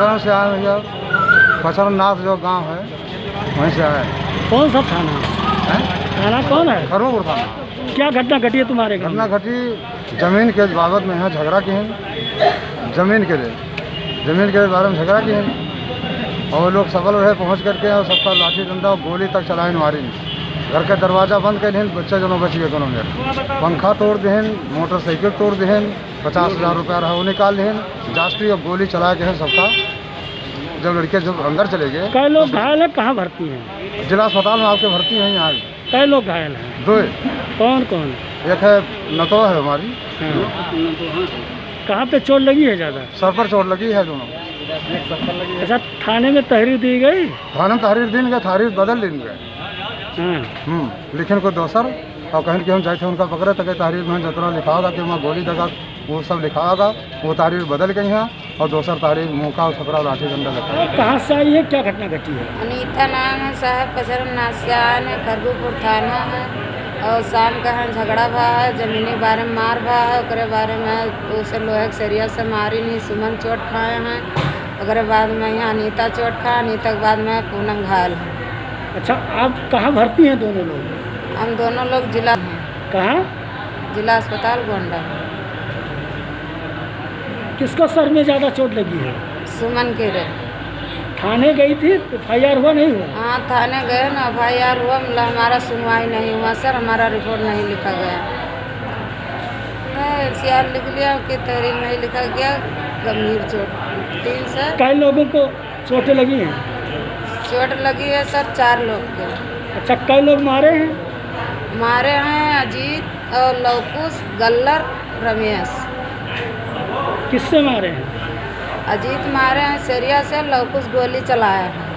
कहाँ से आए भैया पचरनाथ जो गाँव है वहीं से आए। कौन सा थाना? हैं? थाना कौन है? खरोपुर थाना। क्या घटना घटी है तुम्हारे घटना घटी ज़मीन के बाबत में यहाँ झगड़ा की हैं। ज़मीन के लिए। ज़मीन के बारे में झगड़ा की हैं। और लोग सफल रहे पहुँच करके और सबका लाठी डंडा गोली तक चलाए मारी। घर के दरवाज़ा बंद कर दें बच्चा जनों बच गए दोनों मेरे पंखा तोड़ दें मोटरसाइकिल तोड़ दें पचास हज़ार रुपया रहा वो निकाल दें जास्ती और गोली चला के हैं सबका। जब लड़के जब अंदर चले गए कई लोग घायल है कहाँ भर्ती हैं? जिला अस्पताल में आपके भर्ती हैं यहाँ? कई लोग घायल हैं। दो। कौन कौन? एक है नतो है हमारी। हाँ। कहाँ पे चोट लगी है ज़्यादा? सर पर चोट लगी है दोनों। अच्छा थाने में तहरीर दी गई? थाने में तहरीर दिन गए तहरीर बदल दिन गए। हाँ हम्म लिखन को दोसर और कहीं कि हम जाए थे उनका पकड़े तक तहरीर में जितना लिखा होगा कि वहाँ गोली दगा वो सब लिखा होगा वो तहरीर बदल गई हैं और दोसर तहरीर मुँह और छपरा लाठी डंडा और कहाँ से आई है? क्या घटना घटी है? अनीता नाम है साहब पचरम नासियान है खरगुपुर थाना है और शाम का है झगड़ा भा है जमीनी बारे में मार भा है ओकरे बारे में उसे लोहे के सरिया से मारी नहीं सुमन चोट खाए हैं ओकरे बाद में यहाँ अनीता चोट खा अनीता के बाद में पूनम घायल है। अच्छा आप कहाँ भर्ती हैं दोनों लोग? हम दोनों लोग जिला हैं। कहाँ? जिला अस्पताल गोंडा। किसको सर में ज़्यादा चोट लगी है? सुमन के रे। थाने गई थी? एफ़ आई आर हुआ नहीं हुआ? हाँ थाने गए ना एफ़ आई आर हुआ मतलब हमारा सुनवाई नहीं हुआ सर हमारा रिपोर्ट नहीं लिखा गया। एफ़ सी आर लिख लिया कि तहरीर नहीं लिखा गया गंभीर चोट। तीन सर। कई लोगों को चोटें लगी हैं? चोट लगी है सर चार लोग के। अच्छा कई लोग मारे हैं? मारे हैं अजीत और लवकुश गल्लर रमेश। किससे मारे हैं? अजीत मारे हैं सरिया से लवकुश गोली चलाया है।